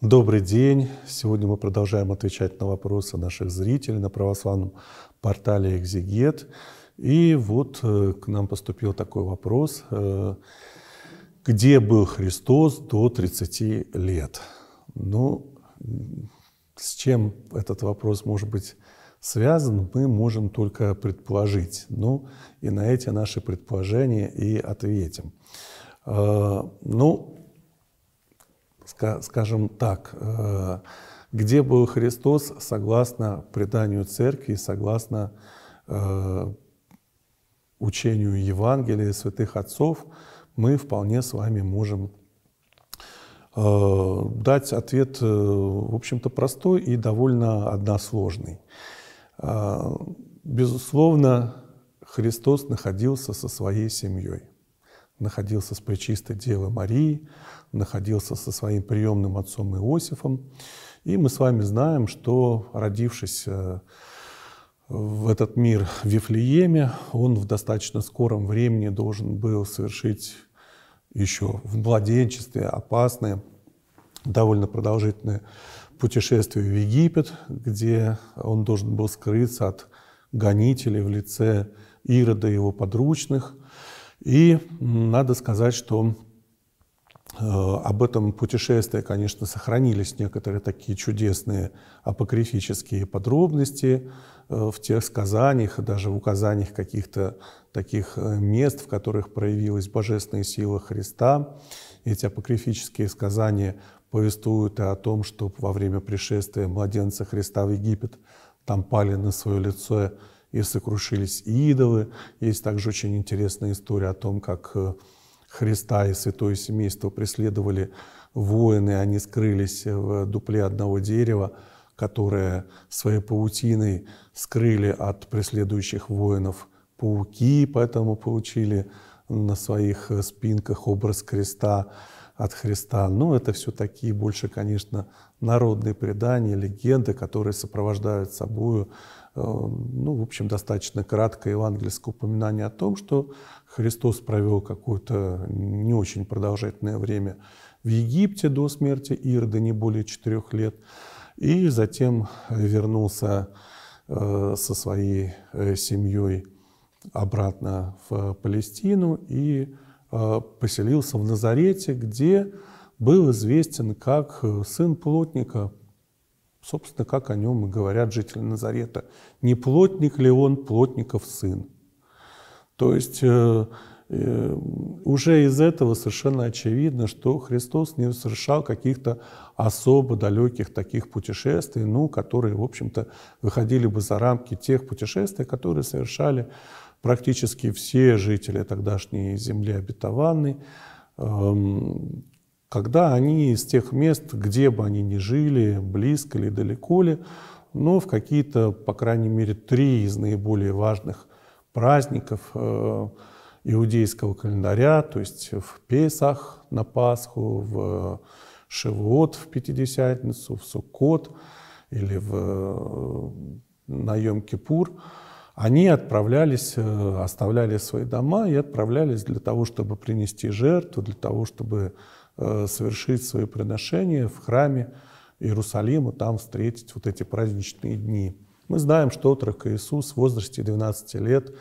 Добрый день! Сегодня мы продолжаем отвечать на вопросы наших зрителей на православном портале «Экзегет». И вот э, к нам поступил такой вопрос. э, Где был Христос до 30 лет? Ну, с чем этот вопрос может быть связан, мы можем только предположить. Ну, и на эти наши предположения и ответим. Э, Ну, скажем так, э, где был Христос, согласно преданию церкви, согласно э, учению Евангелия святых отцов, мы вполне с вами можем э, дать ответ, в общем-то, простой и довольно односложный. Безусловно, Христос находился со своей семьей находился с Пречистой Девой Марией, находился со своим приемным отцом Иосифом. И мы с вами знаем, что, родившись э, в этот мир в Вифлееме, он в достаточно скором времени должен был совершить еще в младенчестве опасное, довольно продолжительное путешествие в Египет, где он должен был скрыться от гонителей в лице Ирода и его подручных. И надо сказать, что э, об этом путешествии, конечно, сохранились некоторые такие чудесные апокрифические подробности э, в тех сказаниях, даже в указаниях каких-то таких э, мест, в которых проявилась божественная сила Христа. Эти апокрифические сказания повествуют и о том, что во время пришествия младенца Христа в Египет там пали на свое лицо и сокрушились идолы. Есть также очень интересная история о том, как э, Христа и святое семейство преследовали воины, они скрылись в дупле одного дерева, которое своей паутиной скрыли от преследующих воинов пауки, поэтому получили на своих э, спинках образ креста от Христа. Но это все такие больше, конечно, народные предания, легенды, которые сопровождают собою э, ну, в общем, достаточно краткое евангельское упоминание о том, что Христос провел какое-то не очень продолжительное время в Египте до смерти Ирода, не более четырех лет, и затем вернулся э, со своей э, семьей обратно в Палестину и э, поселился в Назарете, где был известен как сын плотника, собственно, как о нем и говорят жители Назарета. Не плотник ли он, плотников сын? То есть э, э, уже из этого совершенно очевидно, что Христос не совершал каких-то особо далеких таких путешествий, ну, которые, в общем-то, выходили бы за рамки тех путешествий, которые совершали практически все жители тогдашней земли обетованной, эм, когда они из тех мест, где бы они ни жили, близко или далеко ли, но в какие-то, по крайней мере, три из наиболее важных праздников э, иудейского календаря, то есть в Песах на Пасху, в Шивот в Пятидесятницу, в Суккот или в, э, на Йом-Кипур, они отправлялись, э, оставляли свои дома и отправлялись для того, чтобы принести жертву, для того, чтобы совершить свои приношения в храме Иерусалима, там встретить вот эти праздничные дни. Мы знаем, что отрок Иисус в возрасте 12 лет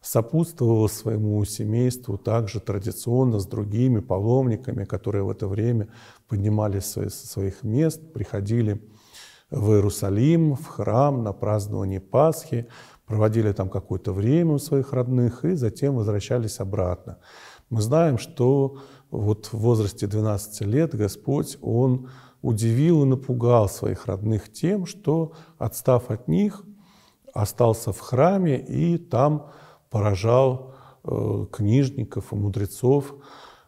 сопутствовал своему семейству также традиционно с другими паломниками, которые в это время поднимались со своих мест, приходили в Иерусалим, в храм на празднование Пасхи, проводили там какое-то время у своих родных и затем возвращались обратно. Мы знаем, что вот в возрасте 12 лет Господь, Он удивил и напугал своих родных тем, что, отстав от них, остался в храме и там поражал э, книжников и мудрецов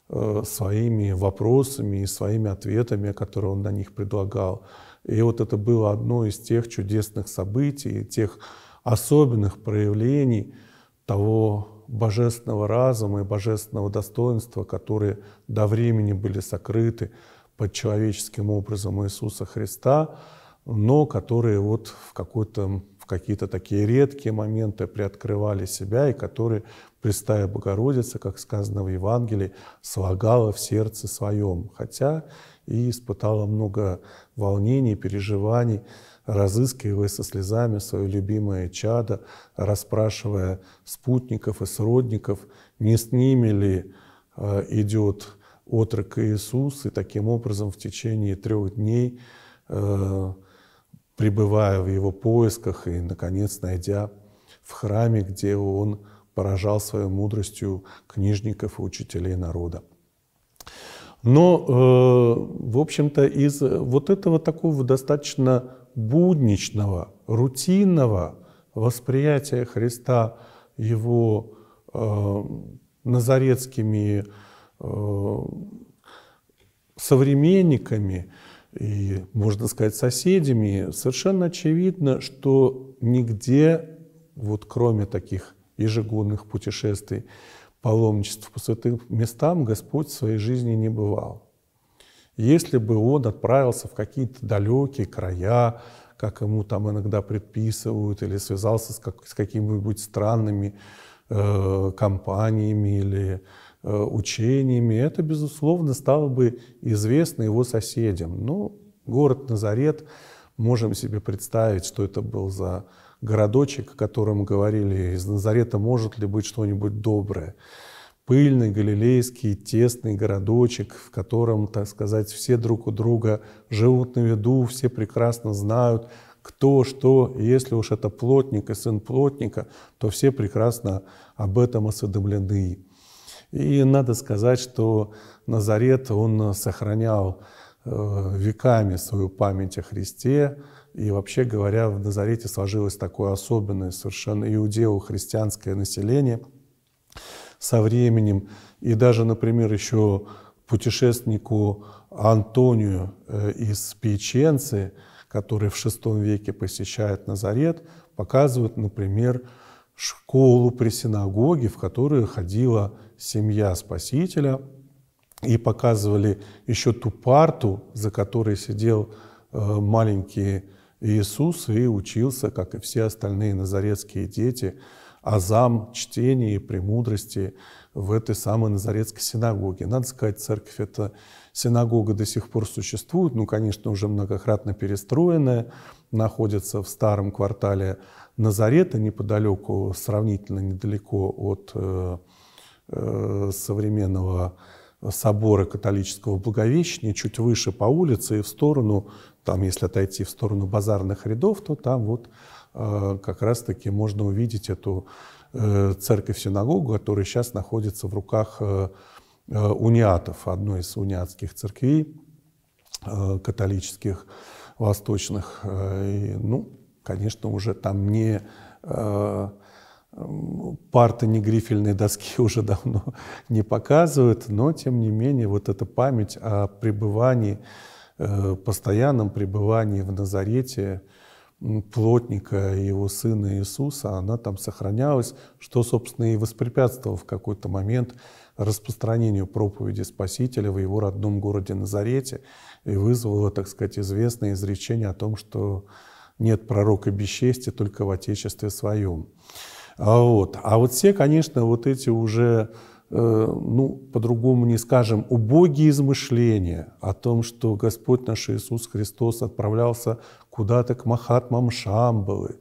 э, своими вопросами и своими ответами, которые он на них предлагал. И вот это было одно из тех чудесных событий, тех особенных проявлений того божественного разума и божественного достоинства, которые до времени были сокрыты под человеческим образом Иисуса Христа, но которые вот в, в какие-то такие редкие моменты приоткрывали себя и которые Престая Богородица, как сказано в Евангелии, слагала в сердце своем. Хотя и испытала много волнений, переживаний, разыскивая со слезами свое любимое чадо, расспрашивая спутников и сродников, не с ними ли э, идет отрок Иисус, и таким образом в течение трех дней, э, пребывая в его поисках и, наконец, найдя в храме, где он поражал своей мудростью книжников и учителей народа. Но, э, в общем-то, из вот этого такого достаточно будничного, рутинного восприятия Христа его э, назаретскими э, современниками и, можно сказать, соседями, совершенно очевидно, что нигде, вот кроме таких ежегодных путешествий, паломничеств по святым местам, Господь в своей жизни не бывал. Если бы он отправился в какие-то далекие края, как ему там иногда предписывают, или связался с, как, с какими-нибудь странными э, компаниями или э, учениями, это, безусловно, стало бы известно его соседям. Ну, город Назарет, можем себе представить, что это был за городочек, о котором говорили, из Назарета может ли быть что-нибудь доброе пыльный галилейский тесный городочек, в котором, так сказать, все друг у друга живут на виду, все прекрасно знают, кто что. И если уж это плотник и сын плотника, то все прекрасно об этом осведомлены. И надо сказать, что Назарет, он сохранял э, веками свою память о Христе, и вообще говоря, в Назарете сложилось такое особенное совершенно иудео-христианское население – со временем. И даже, например, еще путешественнику Антонию э, из Пьяченцы, который в VI веке посещает Назарет, показывают, например, школу при синагоге, в которую ходила семья Спасителя, и показывали еще ту парту, за которой сидел э, маленький Иисус и учился, как и все остальные назаретские дети, азам чтения и премудрости в этой самой Назаретской синагоге. Надо сказать, церковь эта синагога до сих пор существует, ну, конечно, уже многократно перестроенная, находится в старом квартале Назарета, неподалеку, сравнительно недалеко от э, э, современного собора католического Благовещения, чуть выше по улице и в сторону, там, если отойти в сторону базарных рядов, то там вот как раз-таки можно увидеть эту э, церковь-синагогу, которая сейчас находится в руках э, э, униатов, одной из униатских церквей католических, восточных. И, ну, конечно, уже там не парты, не грифельные доски уже давно не показывают, но, тем не менее, вот эта память о пребывании, постоянном пребывании в Назарете, плотника его сына Иисуса, она там сохранялась, что, собственно, и воспрепятствовало в какой-то момент распространению проповеди Спасителя в его родном городе Назарете и вызвало, так сказать, известное изречение о том, что нет пророка без чести только в Отечестве своем. А вот, а вот все, конечно, вот эти уже ну, по-другому не скажем, убогие измышления о том, что Господь наш Иисус Христос отправлялся куда-то к Махатмам Шамбалы,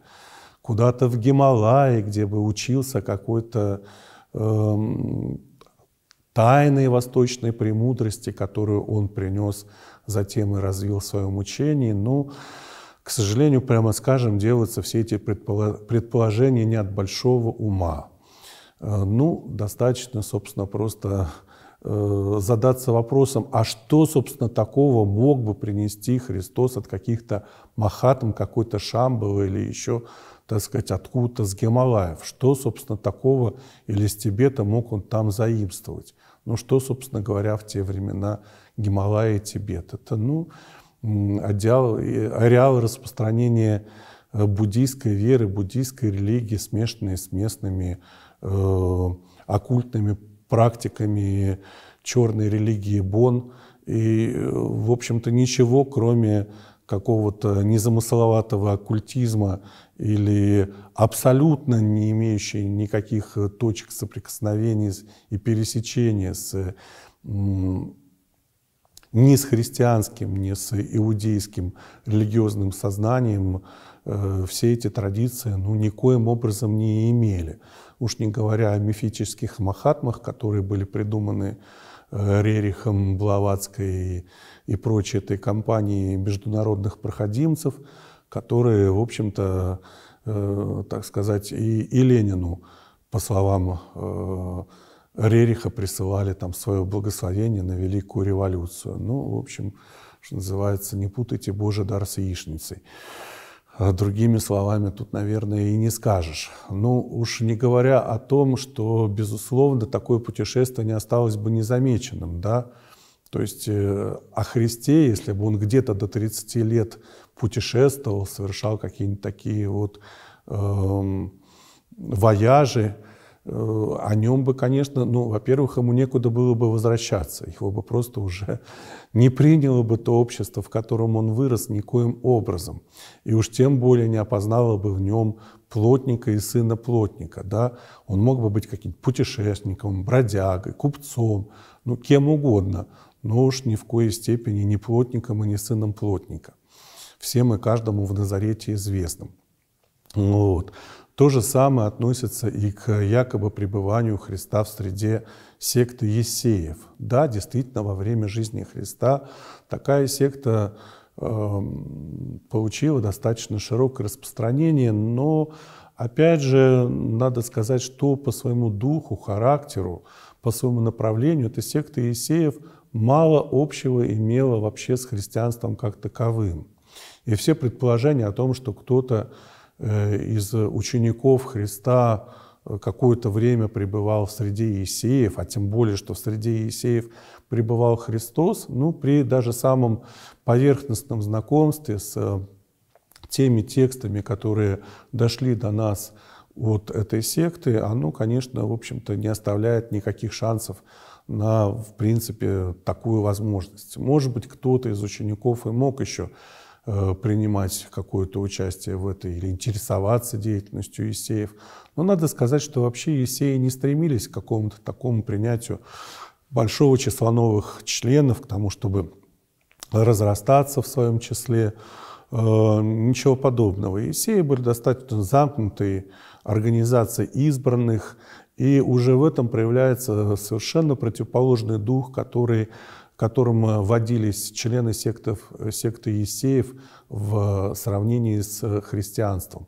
куда-то в Гималаи, где бы учился какой-то э, тайной восточной премудрости, которую он принес, затем и развил в своем учении. Ну, к сожалению, прямо скажем, делаются все эти предположения не от большого ума. Э, ну, достаточно, собственно, просто э, задаться вопросом, а что, собственно, такого мог бы принести Христос от каких-то махатм, какой-то Шамбалы или еще, так сказать, откуда-то с Гималаев? Что, собственно, такого или с Тибета мог он там заимствовать? Ну, что, собственно говоря, в те времена Гималая и Тибет? Это, ну, ареал, ареал распространения э, буддийской веры, буддийской религии, смешанные с местными Э, оккультными практиками черной религии Бон. И, в общем-то, ничего, кроме какого-то незамысловатого оккультизма или абсолютно не имеющей никаких точек соприкосновения и пересечения с ни с христианским, ни с иудейским религиозным сознанием э, все эти традиции ну, никоим образом не имели. Уж не говоря о мифических махатмах, которые были придуманы э, Рерихом, Блаватской и, и прочей этой компанией международных проходимцев, которые, в общем-то, э, так сказать, и, и Ленину, по словам э, Рериха присылали там свое благословение на Великую революцию. Ну, в общем, что называется, не путайте Божий дар с яичницей. А другими словами тут, наверное, и не скажешь. Ну, уж не говоря о том, что, безусловно, такое путешествие не осталось бы незамеченным, да. То есть э, о Христе, если бы он где-то до 30 лет путешествовал, совершал какие-нибудь такие вот э, вояжи, Э, о нем бы, конечно, ну, во-первых, ему некуда было бы возвращаться, его бы просто уже не приняло бы то общество, в котором он вырос, никоим образом. И уж тем более не опознало бы в нем плотника и сына плотника. Да? Он мог бы быть каким-то путешественником, бродягой, купцом, ну, кем угодно, но уж ни в коей степени не плотником и не сыном плотника. Всем и каждому в Назарете известным. Вот. То же самое относится и к якобы пребыванию Христа в среде секты Есеев. Да, действительно, во время жизни Христа такая секта э, получила достаточно широкое распространение, но, опять же, надо сказать, что по своему духу, характеру, по своему направлению эта секта Есеев мало общего имела вообще с христианством как таковым. И все предположения о том, что кто-то из учеников Христа э, какое-то время пребывал в среде Есеев, а тем более, что в среде Есеев пребывал Христос, ну, при даже самом поверхностном знакомстве с э, теми текстами, которые дошли до нас от этой секты, оно, конечно, в общем-то, не оставляет никаких шансов на, в принципе, такую возможность. Может быть, кто-то из учеников и мог еще Э, принимать какое-то участие в этой или интересоваться деятельностью Есеев. Но надо сказать, что вообще Есеи не стремились к какому-то такому принятию большого числа новых членов, к тому, чтобы разрастаться в своем числе. Э, ничего подобного. Есеи были достаточно замкнутые организации избранных, и уже в этом проявляется совершенно противоположный дух, который которым э, водились члены сектов, э, секты Есеев в сравнении с христианством.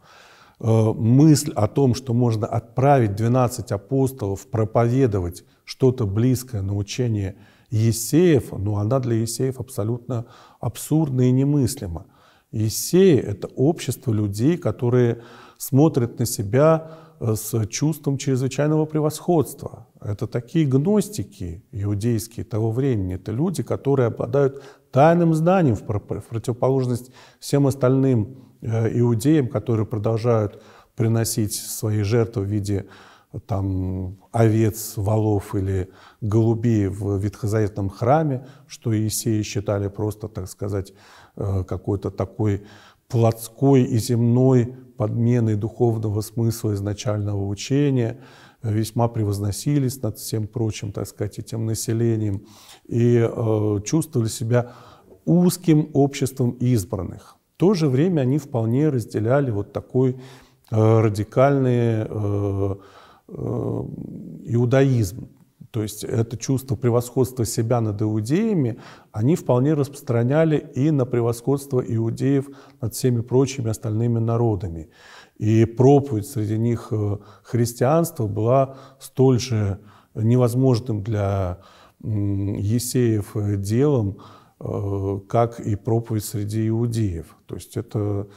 Э, мысль о том, что можно отправить 12 апостолов проповедовать что-то близкое на учение Есеев, ну, она для Есеев абсолютно абсурдна и немыслима. Есеи — это общество людей, которые смотрят на себя с чувством чрезвычайного превосходства. Это такие гностики иудейские того времени. Это люди, которые обладают тайным знанием в противоположность всем остальным э, иудеям, которые продолжают приносить свои жертвы в виде там, овец, волов или голубей в ветхозаветном храме, что Иисеи считали просто, так сказать, э, какой-то такой плотской и земной подменой духовного смысла изначального учения, весьма превозносились над всем прочим, так сказать, этим населением, и э, чувствовали себя узким обществом избранных. В то же время они вполне разделяли вот такой э, радикальный э, э, иудаизм, то есть это чувство превосходства себя над иудеями они вполне распространяли и на превосходство иудеев над всеми прочими остальными народами. И проповедь среди них э, христианства была столь же невозможным для Есеев э, делом, э, как и проповедь среди иудеев. То есть это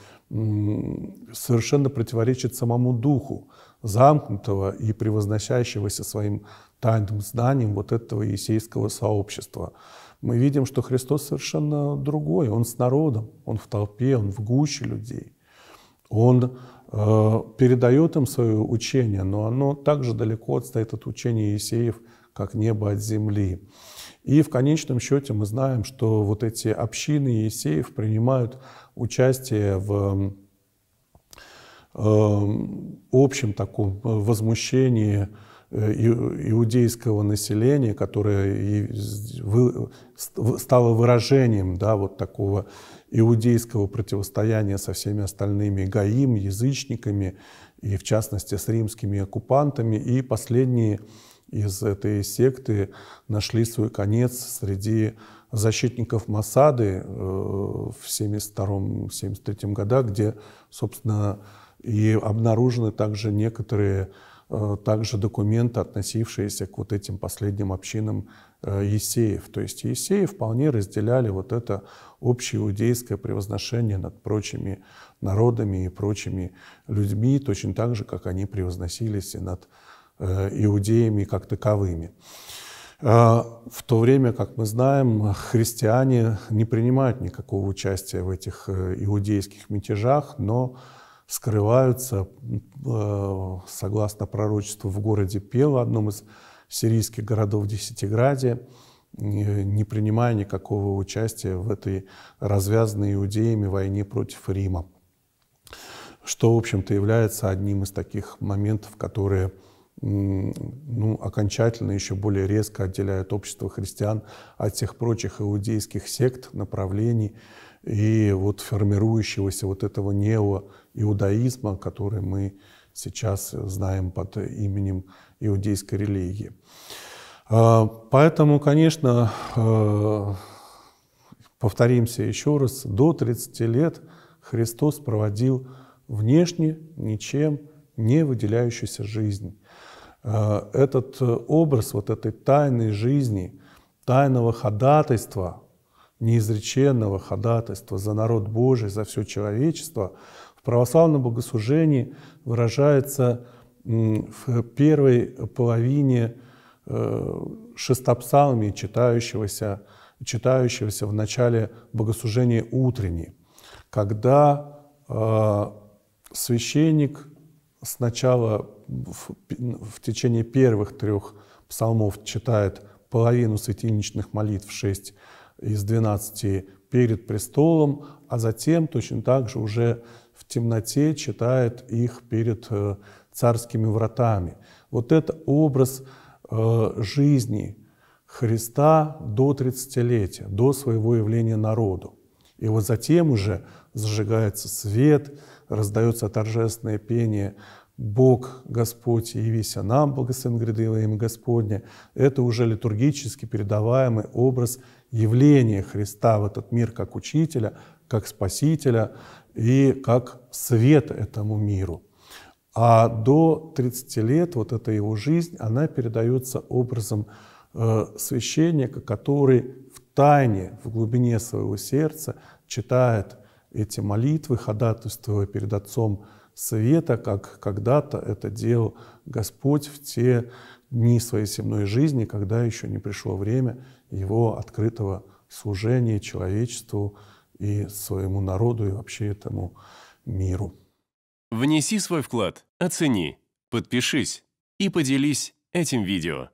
совершенно противоречит самому духу замкнутого и превозносящегося своим тайным знанием вот этого есейского сообщества. Мы видим, что Христос совершенно другой. Он с народом, он в толпе, он в гуще людей. Он э, передает им свое учение, но оно также далеко отстоит от учения Есеев, как небо от земли. И в конечном счете мы знаем, что вот эти общины Есеев принимают участие в э, общем таком возмущении иудейского населения, которое стало выражением да, вот такого иудейского противостояния со всеми остальными гаим, язычниками, и в частности с римскими оккупантами. И последние из этой секты нашли свой конец среди защитников Масады э, в 1972-1973 годах, где, собственно, и обнаружены также некоторые э, также документы, относившиеся к вот этим последним общинам э, Есеев. То есть Есеи вполне разделяли вот это общее иудейское превозношение над прочими народами и прочими людьми, точно так же, как они превозносились и над иудеями как таковыми. В то время, как мы знаем, христиане не принимают никакого участия в этих иудейских мятежах, но скрываются, э, согласно пророчеству, в городе Пела, одном из сирийских городов Десятиградия, не принимая никакого участия в этой развязанной иудеями войне против Рима. Что, в общем-то, является одним из таких моментов, которые ну, окончательно еще более резко отделяют общество христиан от всех прочих иудейских сект, направлений и вот формирующегося вот этого нео иудаизма, который мы сейчас знаем под именем иудейской религии. А, поэтому, конечно, а, повторимся еще раз, до 30 лет Христос проводил внешне ничем не выделяющуюся жизнь. А, этот образ вот этой тайной жизни, тайного ходатайства, неизреченного ходатайства за народ Божий, за все человечество – православном богослужении выражается в первой половине э, шестопсалмии, читающегося, читающегося в начале богослужения утренней, когда э, священник сначала в, в течение первых трех псалмов читает половину светильничных молитв, 6 из 12 перед престолом, а затем точно так же уже в темноте читает их перед э, царскими вратами. Вот это образ э, жизни Христа до 30-летия, до своего явления народу. И вот затем уже зажигается свет, раздается торжественное пение «Бог, Господь, явися нам, благословен гряды во имя Господне». Это уже литургически передаваемый образ явления Христа в этот мир как учителя, как спасителя, и как свет этому миру. А до 30 лет вот эта его жизнь, она передается образом э, священника, который в тайне, в глубине своего сердца читает эти молитвы, ходатайствуя перед Отцом Света, как когда-то это делал Господь в те дни своей земной жизни, когда еще не пришло время его открытого служения человечеству, и своему народу, и вообще этому миру. Внеси свой вклад, оцени, подпишись и поделись этим видео.